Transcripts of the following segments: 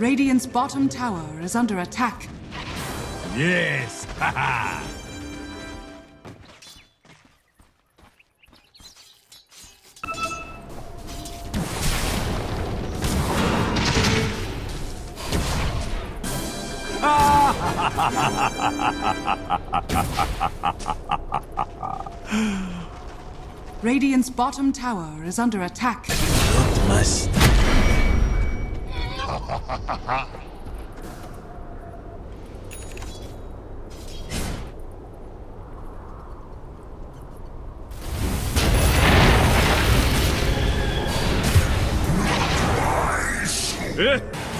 Radiant's bottom tower is under attack. Yes! Haha! Radiant's bottom tower is under attack. Must. え っ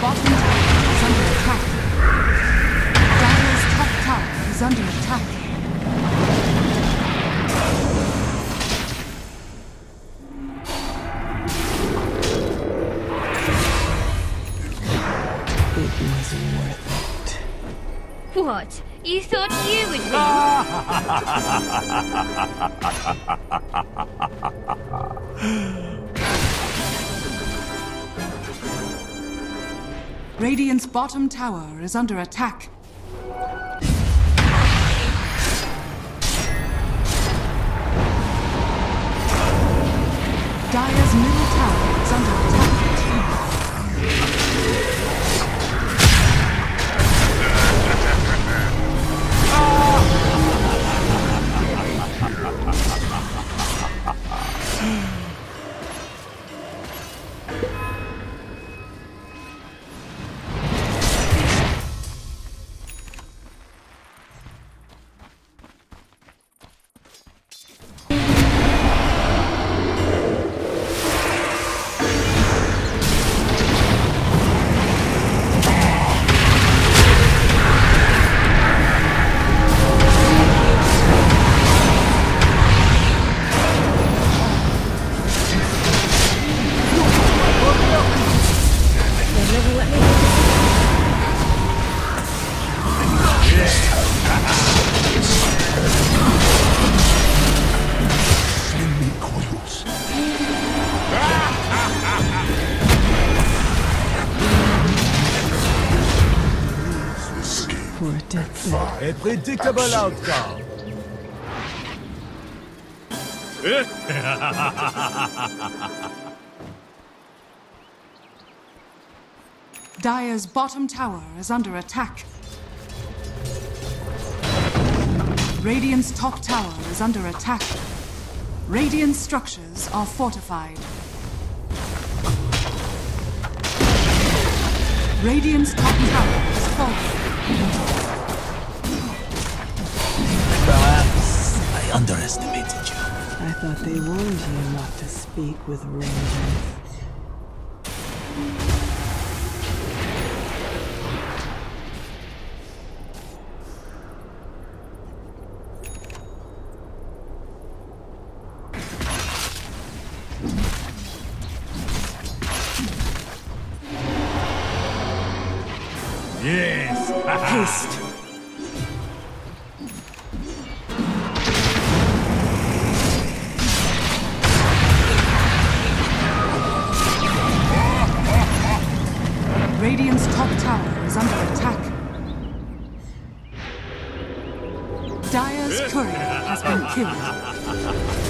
Bottom tower is under attack. Dire's top tower is under attack. It was worth it. What? You thought you would win? Radiant's bottom tower is under attack. Dire's predictable outcome. Dire's bottom tower is under attack. Radiant's top tower is under attack. Radiant structures are fortified. Radiant's top tower is falling. Underestimated you. I thought they warned you not to speak with rangers. Yes! Haste! Radiant's top tower is under attack. Dire's courier has been killed.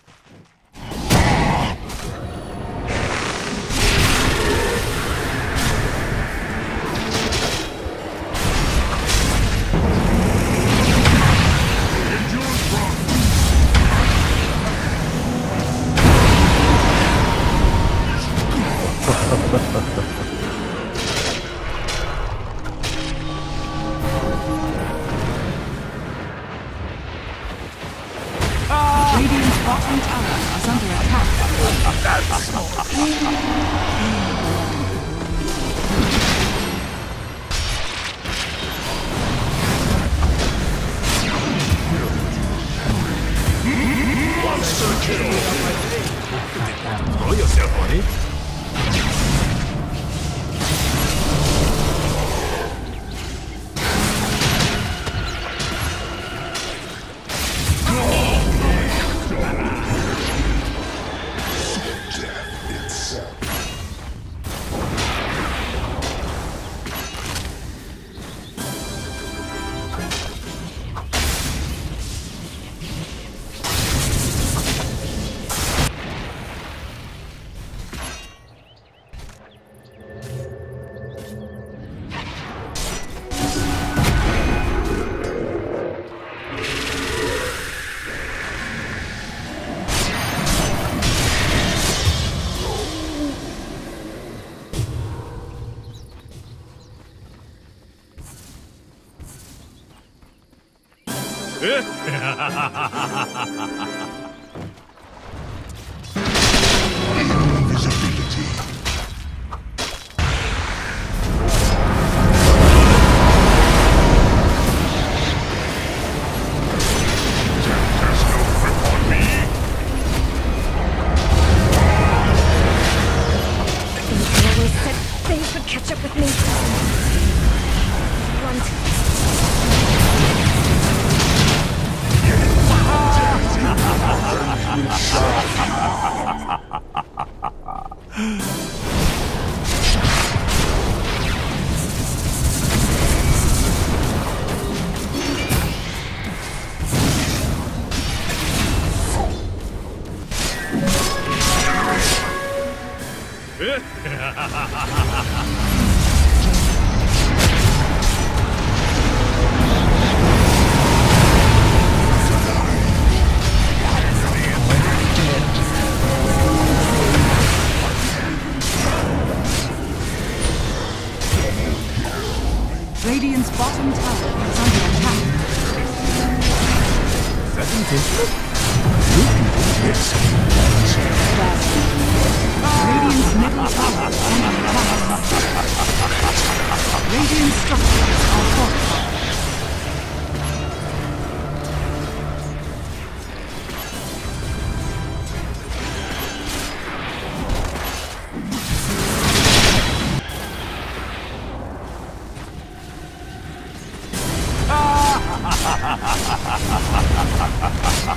Bottom tower is under attack. monster kill. Throw yourself on it. え？ha ha ha ha!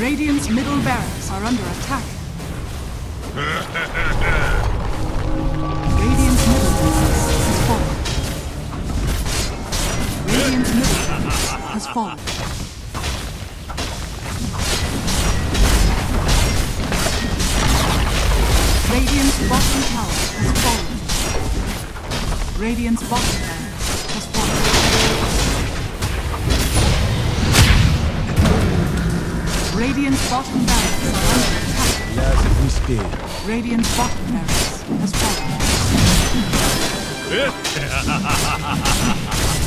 Radiant's middle barracks are under attack. Radiant's middle barracks has fallen. Radiant's middle barracks has fallen. Radiant's bottom tower has fallen. Radiant's bottom barracks Radiant's bottom barracks are under attack. Yes, we speak. Radiant's bottom barracks has fallen.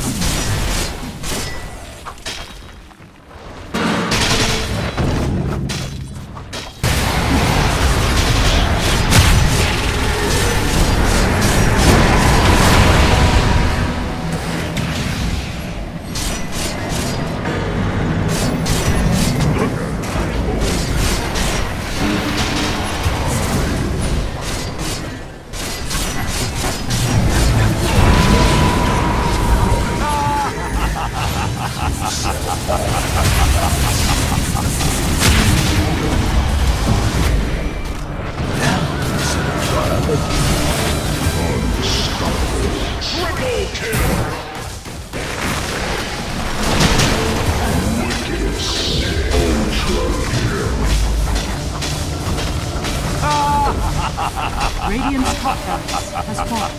Radiant's top barracks has fallen.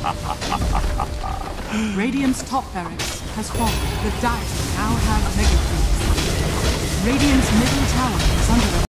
Radiant's top barracks has fallen. The Dire now have mega. Radiant's middle tower